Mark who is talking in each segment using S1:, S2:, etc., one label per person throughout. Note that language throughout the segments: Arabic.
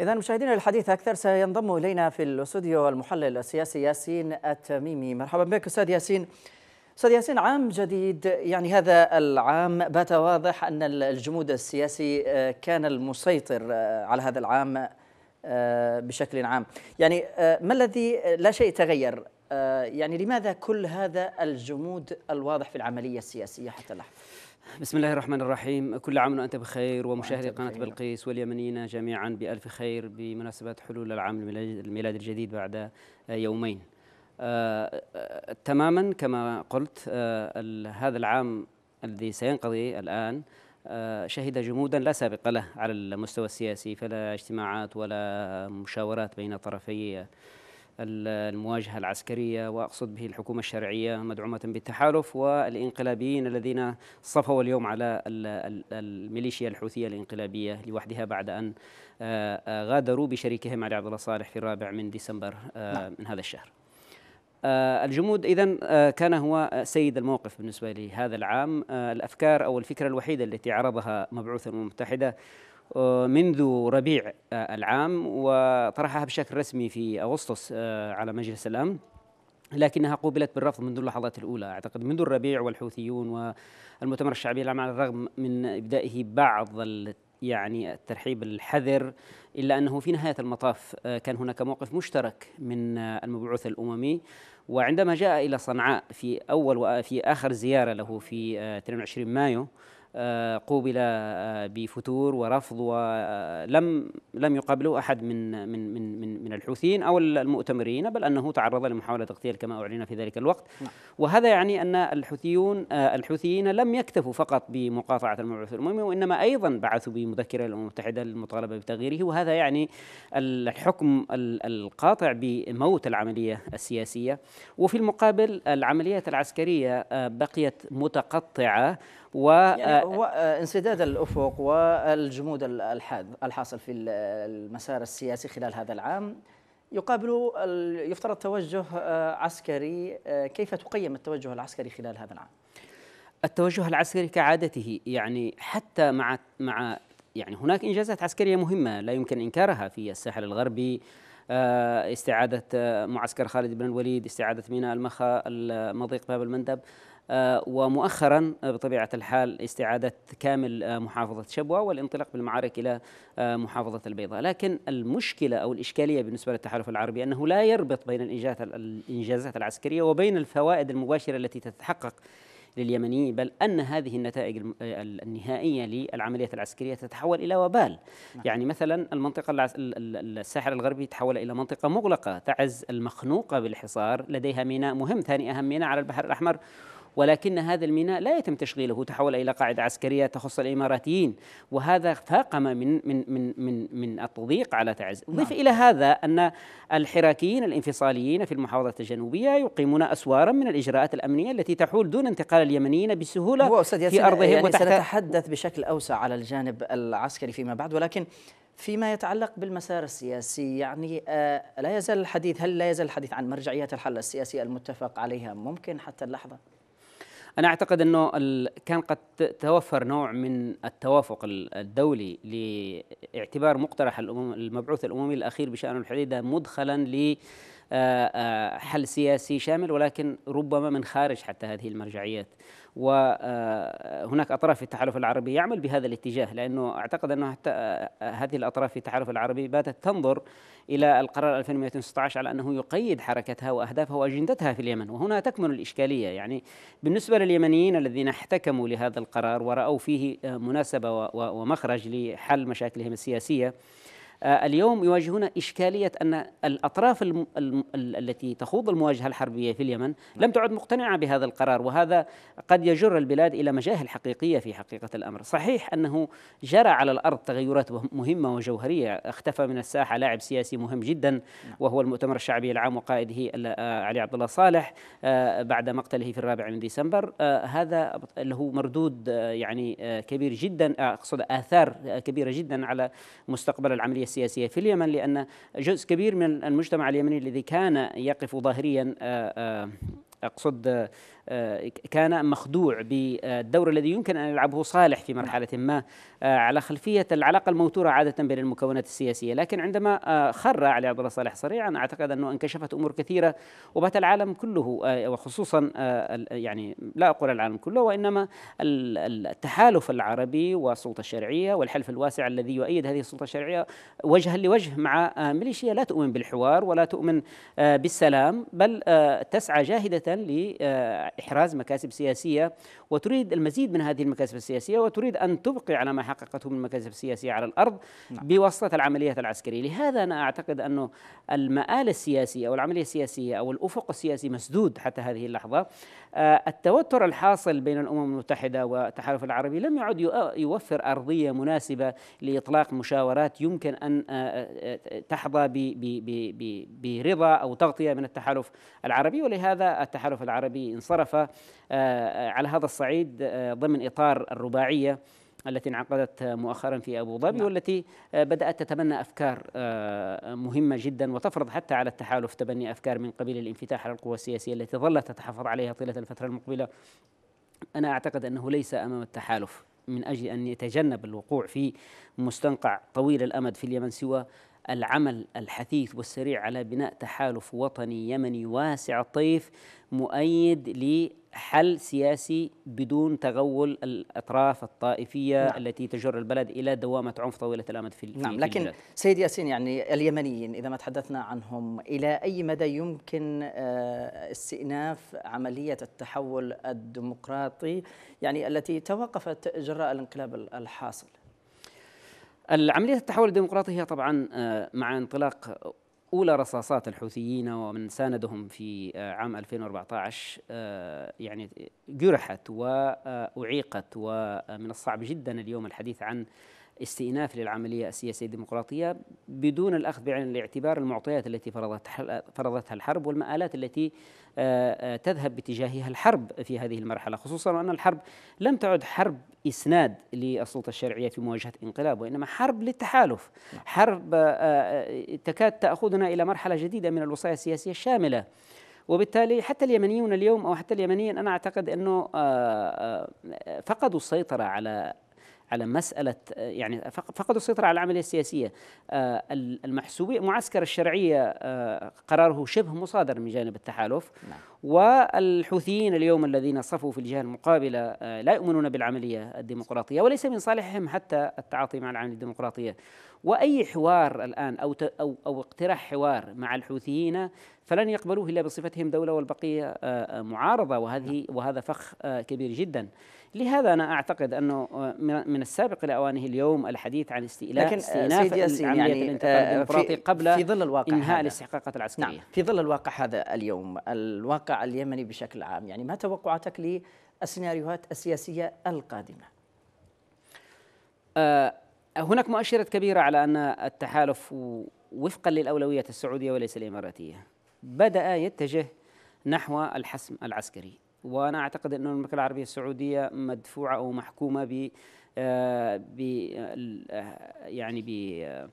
S1: إذا مشاهدينا الحديث أكثر سينضم إلينا في الاستوديو المحلل السياسي ياسين التميمي. مرحبا بك أستاذ ياسين. أستاذ ياسين عام جديد يعني هذا العام بات واضح أن الجمود السياسي كان المسيطر على هذا العام بشكل عام. يعني ما الذي لا شيء تغير؟ يعني لماذا كل هذا الجمود الواضح في العملية السياسية حتى اللحظة
S2: بسم الله الرحمن الرحيم. كل عام وأنت بخير ومشاهدي قناة بلقيس واليمنيين جميعا بألف خير بمناسبة حلول العام الميلاد الجديد بعد يومين. آه آه تماما كما قلت آه هذا العام الذي سينقضي الآن شهد جمودا لا سابق له على المستوى السياسي فلا اجتماعات ولا مشاورات بين طرفي المواجهة العسكرية وأقصد به الحكومة الشرعية مدعومة بالتحالف والإنقلابيين الذين صفوا اليوم على الميليشيا الحوثية الإنقلابية لوحدها بعد أن غادروا بشريكهم علي عبد الله صالح في الرابع من ديسمبر من هذا الشهر. الجمود إذا كان هو سيد الموقف بالنسبة لهذا العام. الأفكار أو الفكرة الوحيدة التي عرضها مبعوث الأمم المتحدة منذ ربيع العام وطرحها بشكل رسمي في أغسطس على مجلس الأمن. لكنها قوبلت بالرفض منذ اللحظات الأولى. أعتقد منذ الربيع والحوثيون والمؤتمر الشعبي العام على الرغم من إبدائه بعض يعني الترحيب الحذر إلا أنه في نهاية المطاف كان هناك موقف مشترك من المبعوث الأممي. وعندما جاء إلى صنعاء في أول وفي آخر زيارة له في 22 مايو قوبل بفتور ورفض ولم لم يقابله أحد من من من من من الحوثيين أو المؤتمرين بل أنه تعرض لمحاولة اغتيال كما أعلن في ذلك الوقت. وهذا يعني أن الحوثيون الحوثيين لم يكتفوا فقط بمقاطعة المبعوث الاممي وإنما أيضا بعثوا بمذكرة للامم المتحدة للمطالبة بتغييره. وهذا يعني الحكم القاطع بموت العملية السياسية. وفي المقابل العمليات العسكرية بقيت متقطعة
S1: و يعني هو انسداد الأفق والجمود الحاصل في المسار السياسي خلال هذا العام. يقابل يفترض توجه عسكري كيف تقيم التوجه العسكري خلال هذا العام؟
S2: التوجه العسكري كعادته يعني حتى مع مع يعني هناك إنجازات عسكرية مهمة لا يمكن إنكارها في الساحل الغربي. استعادة معسكر خالد بن الوليد استعادة ميناء المخا مضيق باب المندب. ومؤخرا بطبيعة الحال استعادة كامل محافظة شبوة والانطلاق بالمعارك إلى محافظة البيضاء. لكن المشكلة أو الإشكالية بالنسبة للتحالف العربي أنه لا يربط بين الإنجازات العسكرية وبين الفوائد المباشرة التي تتحقق لليمنيين بل أن هذه النتائج النهائية للعمليات العسكرية تتحول إلى وبال. يعني مثلا المنطقة الساحل الغربي تحول إلى منطقة مغلقة تعز المخنوقة بالحصار لديها ميناء مهم ثاني أهم ميناء على البحر الأحمر ولكن هذا الميناء لا يتم تشغيله تحول إلى قاعدة عسكرية تخص الإماراتيين. وهذا فاقم من من من من من التضييق على تعز، ضف إلى هذا أن الحراكيين الانفصاليين في المحافظه الجنوبية يقيمون أسوارا من الإجراءات الأمنية التي تحول دون انتقال اليمنيين بسهولة
S1: هو أستاذ في أرضهم يعني وتحت سنتحدث بشكل أوسع على الجانب العسكري فيما بعد ولكن فيما يتعلق بالمسار السياسي يعني آه لا يزال الحديث هل لا يزال الحديث عن مرجعيات الحل السياسي المتفق عليها ممكن حتى اللحظة؟
S2: أنا أعتقد أنه كان قد توفر نوع من التوافق الدولي لاعتبار مقترح المبعوث الأممي الأخير بشأن الحديدة مدخلا ل حل سياسي شامل ولكن ربما من خارج حتى هذه المرجعيات. وهناك أطراف في التحالف العربي يعمل بهذا الاتجاه لأنه أعتقد أنه حتى هذه الأطراف في التحالف العربي باتت تنظر إلى القرار 2216 على أنه يقيد حركتها وأهدافها وأجندتها في اليمن وهنا تكمن الإشكالية. يعني بالنسبة لليمنيين الذين احتكموا لهذا القرار ورأوا فيه مناسبة ومخرج لحل مشاكلهم السياسية اليوم يواجهون إشكالية أن الأطراف الم... الم... التي تخوض المواجهة الحربية في اليمن لم تعد مقتنعة بهذا القرار وهذا قد يجر البلاد إلى مجاهل حقيقية في حقيقة الأمر. صحيح أنه جرى على الأرض تغيرات مهمة وجوهرية اختفى من الساحة لاعب سياسي مهم جدا وهو المؤتمر الشعبي العام وقائده علي عبد الله صالح بعد مقتله في الرابع من ديسمبر. هذا له مردود يعني كبير جدا أقصد آثار كبيرة جدا على مستقبل العملية السياسية في اليمن لأن جزء كبير من المجتمع اليمني الذي كان يقف ظاهريا أقصد كان مخدوع بالدور الذي يمكن أن يلعبه صالح في مرحلة ما على خلفية العلاقة الموتورة عادة بين المكونات السياسية، لكن عندما خر علي عبد الله صالح صريعا أعتقد أنه انكشفت أمور كثيرة وبات العالم كله وخصوصا يعني لا أقول العالم كله وإنما التحالف العربي والسلطة الشرعية والحلف الواسع الذي يؤيد هذه السلطة الشرعية وجها لوجه مع ميليشيا. لا تؤمن بالحوار ولا تؤمن بالسلام بل تسعى جاهدة لاحراز مكاسب سياسية وتريد المزيد من هذه المكاسب السياسية وتريد أن تبقي على ما حققته من مكاسب سياسيه على الأرض نعم. بواسطة العمليات العسكرية، لهذا أنا أعتقد أنه المآل السياسي أو العملية السياسية أو الأفق السياسي مسدود حتى هذه اللحظة. آه، التوتر الحاصل بين الأمم المتحدة والتحالف العربي لم يعد يوفر أرضية مناسبة لإطلاق مشاورات يمكن أن آه، آه، تحظى برضا أو تغطية من التحالف العربي ولهذا التحالف العربي انصرف على هذا الصعيد ضمن إطار الرباعية. التي انعقدت مؤخرا في أبو ظبي نعم. والتي بدأت تتبنى أفكار مهمة جدا وتفرض حتى على التحالف تبني أفكار من قبيل الانفتاح على القوى السياسية التي ظلت تتحفظ عليها طيلة الفترة المقبلة أنا أعتقد أنه ليس أمام التحالف من أجل أن يتجنب الوقوع في مستنقع طويل الأمد في اليمن سوى العمل الحثيث والسريع على بناء تحالف وطني يمني واسع الطيف مؤيد لحل سياسي بدون تغول الأطراف الطائفية نعم. التي تجر البلد إلى دوامة عنف طويلة الأمد في
S1: نعم في لكن البلد. سيد ياسين يعني اليمنيين إذا ما تحدثنا عنهم إلى أي مدى يمكن آه، استئناف عملية التحول الديمقراطي يعني التي توقفت جراء الانقلاب الحاصل
S2: العملية التحول الديمقراطي هي طبعا آه، مع انطلاق أولى رصاصات الحوثيين ومن ساندهم في آه، عام 2014 آه، يعني جرحت وأعيقت ومن الصعب جدا اليوم الحديث عن استئناف للعملية السياسية الديمقراطية بدون الأخذ بعين الاعتبار المعطيات التي فرضتها الحرب والمآلات التي آه، آه، تذهب باتجاهها الحرب في هذه المرحلة خصوصا وأن الحرب لم تعد حرب إسناد للسلطة الشرعية في مواجهة انقلاب وإنما حرب للتحالف حرب آه، تكاد تأخذنا إلى مرحلة جديدة من الوصاية السياسية الشاملة. وبالتالي حتى اليمنيون اليوم أو حتى اليمنيين أنا أعتقد أنه فقدوا السيطرة على على مسألة يعني فقدوا السيطرة على العملية السياسية آه، المحسوبية معسكر الشرعية آه، قراره شبه مصادر من جانب التحالف نعم. والحوثيين اليوم الذين صفوا في الجهة المقابلة آه، لا يؤمنون بالعملية الديمقراطية وليس من صالحهم حتى التعاطي مع العملية الديمقراطية. وأي حوار الآن أو أو أو اقتراح حوار مع الحوثيين فلن يقبلوه إلا بصفتهم دولة والبقية معارضة. وهذه نعم. وهذا فخ كبير جدا. لهذا أنا أعتقد أنه آه، من السابق لاوانه اليوم الحديث عن استئلاء لكن استئناف يعني الانتقال آه، الديمقراطي قبل في ظل الواقع إنهاء الاستحقاقات العسكرية. نعم
S1: في ظل الواقع هذا اليوم. الواقع اليمني بشكل عام يعني ما توقعاتك للسيناريوهات السياسية القادمة؟
S2: آه هناك مؤشرات كبيرة على أن التحالف وفقا للأولويات السعودية وليس الإماراتية. بدأ يتجه نحو الحسم العسكري وأنا أعتقد انه المملكة العربية السعودية مدفوعة أو محكومة ب آه، ب يعني ب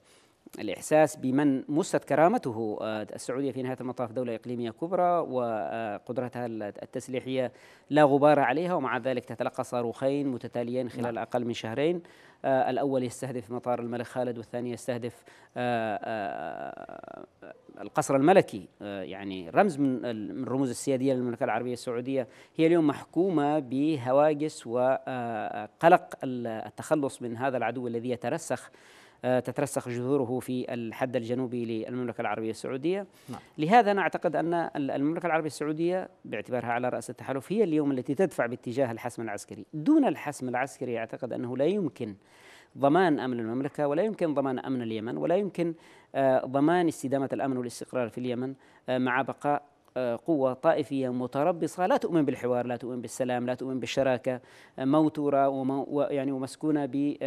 S2: الإحساس بمن مست كرامته. آه، السعودية في نهاية المطاف دولة إقليمية كبرى وقدرتها التسليحية لا غبار عليها ومع ذلك تتلقى صاروخين متتاليين خلال نعم. أقل من شهرين. آه، الأول يستهدف مطار الملك خالد والثاني يستهدف آه، القصر الملكي. يعني رمز من الرموز السيادية للمملكة العربية السعودية. هي اليوم محكومة بهواجس وقلق التخلص من هذا العدو الذي يترسخ تترسخ جذوره في الحد الجنوبي للمملكة العربية السعودية نعم. لهذا أنا أعتقد أن المملكة العربية السعودية باعتبارها على رأس التحالف هي اليوم التي تدفع باتجاه الحسم العسكري دون الحسم العسكري أعتقد أنه لا يمكن ضمان أمن المملكة ولا يمكن ضمان أمن اليمن ولا يمكن آه، ضمان استدامة الأمن والاستقرار في اليمن آه، مع بقاء قوة طائفية متربصة لا تؤمن بالحوار لا تؤمن بالسلام لا تؤمن بالشراكة موتورة ويعني ومسكونة ب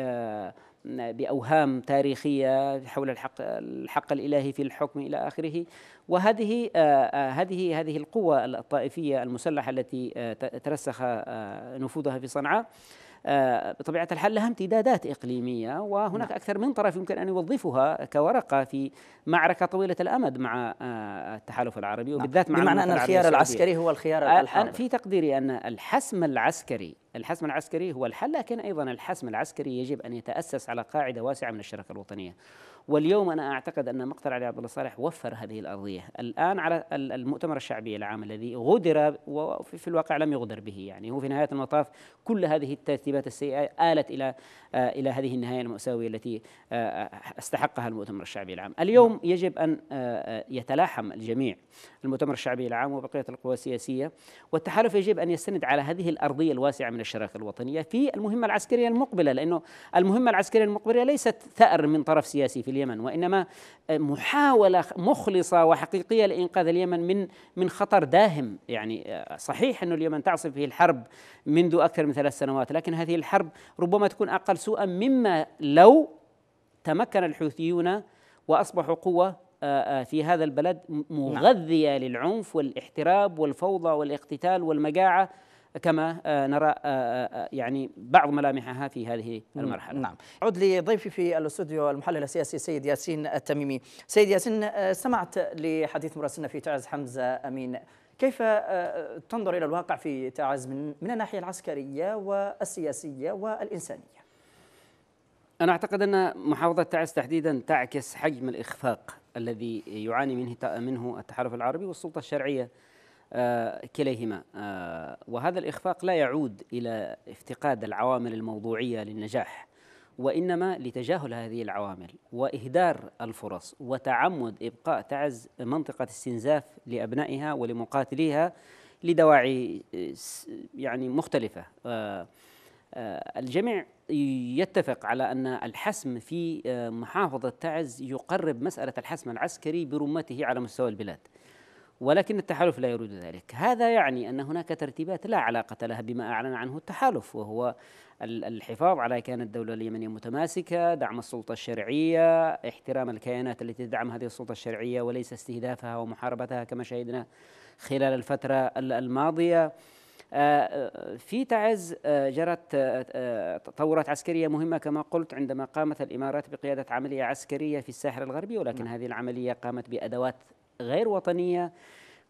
S2: بأوهام تاريخية حول الحق الحق الإلهي في الحكم إلى آخره. وهذه آه، آه، هذه هذه القوة الطائفية المسلحة التي آه، ترسخ نفوذها في صنعاء. بطبيعة الحال لها امتدادات إقليمية وهناك نعم. أكثر من طرف يمكن أن يوظفها كورقة في معركة طويلة الأمد مع آه، التحالف العربي
S1: نعم. وبالذات مع بمعنى أن الخيار العسكري هو الخيار
S2: آه، الحاضر في تقديري أن الحسم العسكري الحسم العسكري هو الحل لكن أيضا الحسم العسكري يجب أن يتأسس على قاعدة واسعة من الشراكة الوطنية واليوم أنا أعتقد أن مقتل علي عبد الله صالح وفر هذه الأرضية، الآن على المؤتمر الشعبي العام الذي غدر وفي الواقع لم يغدر به يعني. هو في نهاية المطاف كل هذه الترتيبات السيئة آلت إلى آه إلى هذه النهاية المأساوية التي آه استحقها المؤتمر الشعبي العام، اليوم يجب أن آه يتلاحم الجميع. المؤتمر الشعبي العام وبقية القوى السياسية. والتحالف يجب أن يستند على هذه الأرضية الواسعة من الشراكة الوطنية في المهمة العسكرية المقبلة لأنه المهمة العسكرية المقبلة ليست ثأر من طرف سياسي في اليمن وإنما محاولة مخلصة وحقيقية لإنقاذ اليمن من من خطر داهم. يعني صحيح انه اليمن تعصف فيه الحرب منذ أكثر من ثلاث سنوات لكن هذه الحرب ربما تكون أقل سوءا مما لو تمكن الحوثيون وأصبحوا قوة في هذا البلد مغذية للعنف والإحتراب والفوضى والإقتتال والمجاعة. كما آه، نرى آه، آه، يعني بعض ملامحها في هذه المرحلة.
S1: نعم. أعود لضيفي في الاستوديو المحلل السياسي سيد ياسين التميمي. سيد ياسين استمعت لحديث مراسلنا في تعز حمزة أمين. كيف تنظر إلى الواقع في تعز من من الناحية العسكرية والسياسية والإنسانية؟
S2: أنا أعتقد أن محافظة تعز تحديدا تعكس حجم الإخفاق الذي يعاني منه منه التحالف العربي والسلطة الشرعية كليهما. آه، وهذا الإخفاق لا يعود إلى افتقاد العوامل الموضوعية للنجاح وإنما لتجاهل هذه العوامل وإهدار الفرص وتعمد إبقاء تعز منطقة استنزاف لأبنائها ولمقاتليها لدواعي يعني مختلفة. آه، الجميع يتفق على أن الحسم في محافظة تعز يقرب مسألة الحسم العسكري برمته على مستوى البلاد. ولكن التحالف لا يريد ذلك هذا يعني أن هناك ترتيبات لا علاقة لها بما أعلن عنه التحالف وهو الحفاظ على كيان الدولة اليمنية متماسكة دعم السلطة الشرعية احترام الكيانات التي تدعم هذه السلطة الشرعية وليس استهدافها ومحاربتها كما شهدنا خلال الفترة الماضية آه، في تعز آه، جرت آه، تطورات عسكرية مهمة كما قلت عندما قامت الإمارات بقيادة عملية عسكرية في الساحل الغربي ولكن نعم. هذه العملية قامت بأدوات غير وطنية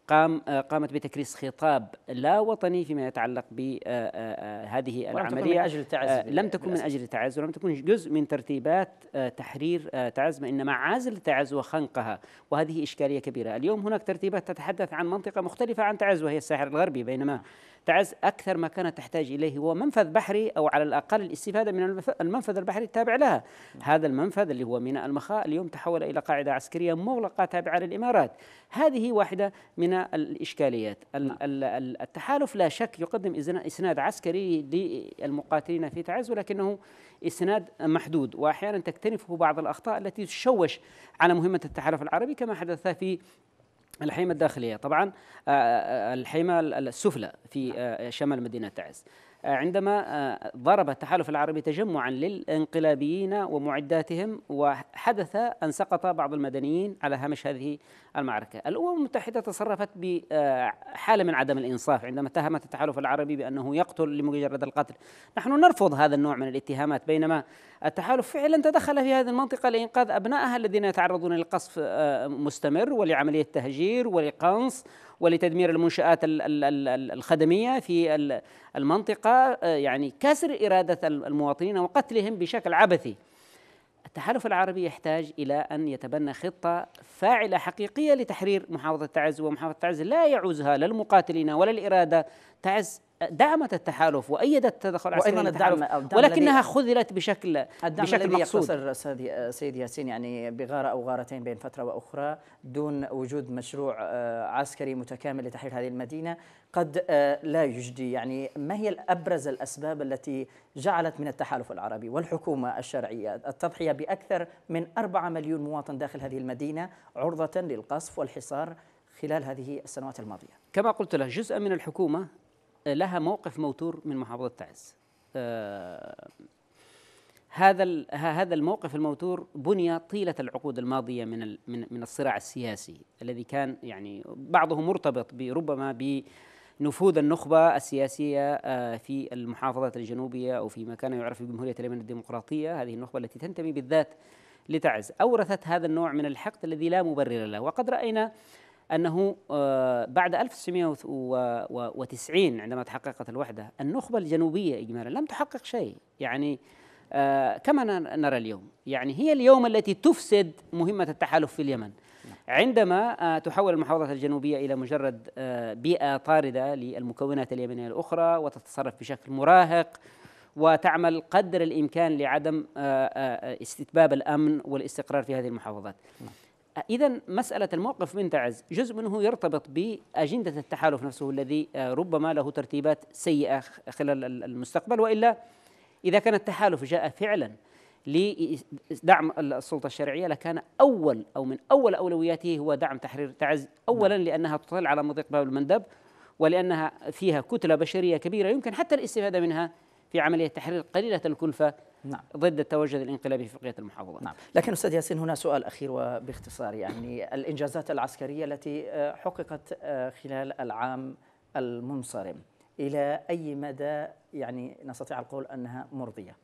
S2: قام قامت بتكريس خطاب لا وطني فيما يتعلق بهذه العملية
S1: من أجل تعز
S2: لم تكن من أجل تعز ولم تكن جزء من ترتيبات تحرير تعز إنما عازل تعز وخنقها وهذه إشكالية كبيرة. اليوم هناك ترتيبات تتحدث عن منطقة مختلفة عن تعز وهي الساحل الغربي بينما تعز أكثر ما كانت تحتاج إليه هو منفذ بحري أو على الأقل الاستفادة من المنفذ البحري التابع لها. هذا المنفذ اللي هو ميناء المخاء اليوم تحول إلى قاعدة عسكرية مغلقة تابعة للإمارات. هذه واحدة من الإشكاليات. نعم. التحالف لا شك يقدم إسناد عسكري للمقاتلين في تعز ولكنه إسناد محدود. وأحيانا تكتنفه بعض الأخطاء التي تشوش على مهمة التحالف العربي كما حدث في الحيمة الداخلية. طبعا آه، آه، الحيمة السفلى في آه، شمال مدينة تعز. عندما ضرب التحالف العربي تجمعا للانقلابيين ومعداتهم وحدث ان سقط بعض المدنيين على هامش هذه المعركة، الأمم المتحدة تصرفت بحاله من عدم الإنصاف عندما اتهمت التحالف العربي بأنه يقتل لمجرد القتل، نحن نرفض هذا النوع من الاتهامات بينما التحالف فعلا تدخل في هذه المنطقة لإنقاذ أبنائها الذين يتعرضون للقصف مستمر ولعملية تهجير ولقنص ولتدمير المنشآت الخدمية في المنطقة آه، يعني كسر إرادة المواطنين وقتلهم بشكل عبثي. التحالف العربي يحتاج إلى أن يتبنى خطة فاعلة حقيقية لتحرير محافظة تعز ومحافظة تعز لا يعوزها لا المقاتلين ولا الإرادة. تعز دعمت التحالف وأيدت التدخل العسكري
S1: وأيضا الدعم,
S2: ولكنها خذلت بشكل
S1: الدعم بشكل الذي مقصود. سيد ياسين يعني بغارة أو غارتين بين فترة وأخرى دون وجود مشروع آه، عسكري متكامل لتحرير هذه المدينة قد آه، لا يجدي. يعني ما هي ابرز الأسباب التي جعلت من التحالف العربي والحكومة الشرعية؟ التضحية بأكثر من 4 مليون مواطن داخل هذه المدينة عرضة للقصف والحصار خلال هذه السنوات الماضية.
S2: كما قلت له جزء من الحكومة لها موقف موتور من محافظة تعز. آه هذا هذا الموقف الموتور بني طيلة العقود الماضية من من من الصراع السياسي الذي كان يعني بعضه مرتبط بربما ب نفوذ النخبة السياسية آه، في المحافظات الجنوبية أو في ما كان يعرف بجمهورية اليمن الديمقراطية. هذه النخبة التي تنتمي بالذات لتعز. أورثت هذا النوع من الحقد الذي لا مبرر له. وقد رأينا أنه آه، بعد 1990 عندما تحققت الوحدة النخبة الجنوبية إجمالا لم تحقق شيء. يعني آه، كما نرى اليوم. يعني هي اليوم التي تفسد مهمة التحالف في اليمن. عندما آه، تحول المحافظات الجنوبية إلى مجرد بيئة طاردة للمكونات اليمنية الأخرى وتتصرف بشكل مراهق وتعمل قدر الإمكان لعدم استتباب الأمن والاستقرار في هذه المحافظات. إذا مسألة الموقف من تعز جزء منه يرتبط بأجندة التحالف نفسه الذي آه، ربما له ترتيبات سيئة خلال المستقبل وإلا إذا كان التحالف جاء فعلا لدعم السلطة الشرعية لكان أول أو من أول أولوياته هو دعم تحرير تعز أولا نعم. لأنها تطل على مضيق باب المندب ولأنها فيها كتلة بشرية كبيرة يمكن حتى الاستفادة منها في عملية تحرير قليلة الكلفة نعم. ضد التوجه الانقلابي في بقية المحافظات.
S1: نعم، لكن أستاذ ياسين هنا سؤال أخير وباختصار يعني الإنجازات العسكرية التي آه، حققت آه، خلال العام المنصرم إلى أي مدى يعني نستطيع القول أنها مرضية؟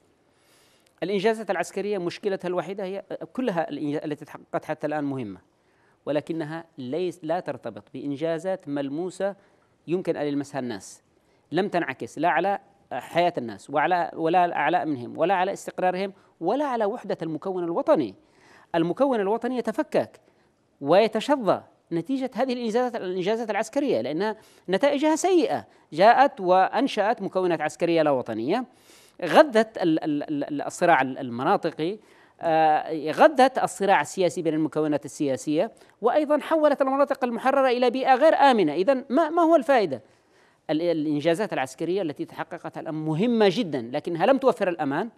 S2: الإنجازات العسكرية مشكلتها الوحيدة هي آه، كلها التي تحققت حتى الآن مهمة ولكنها ليس لا ترتبط بإنجازات ملموسة يمكن أن يلمسها الناس لم تنعكس لا على حياة الناس وعلى ولا على أمنهم ولا على استقرارهم ولا على وحدة المكون الوطني. المكون الوطني يتفكك ويتشظى نتيجة هذه الإنجازات الإنجازات العسكرية لأنها نتائجها سيئة. جاءت وأنشأت مكونات عسكرية لا وطنية غذت الصراع المناطقي آه، غذت الصراع السياسي بين المكونات السياسية وأيضا حولت المناطق المحررة إلى بيئة غير آمنة. إذا ما, ما هو الفائدة؟ الإنجازات العسكرية التي تحققت الآن مهمة جدا لكنها لم توفر الأمان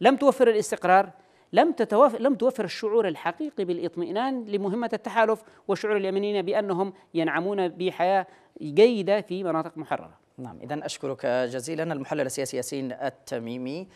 S2: لم توفر الاستقرار لم تتوفر لم توفر الشعور الحقيقي بالإطمئنان لمهمة التحالف وشعور اليمنيين بأنهم ينعمون بحياة جيدة في مناطق محررة.
S1: نعم اذا أشكرك جزيلا المحلل السياسي ياسين التميمي.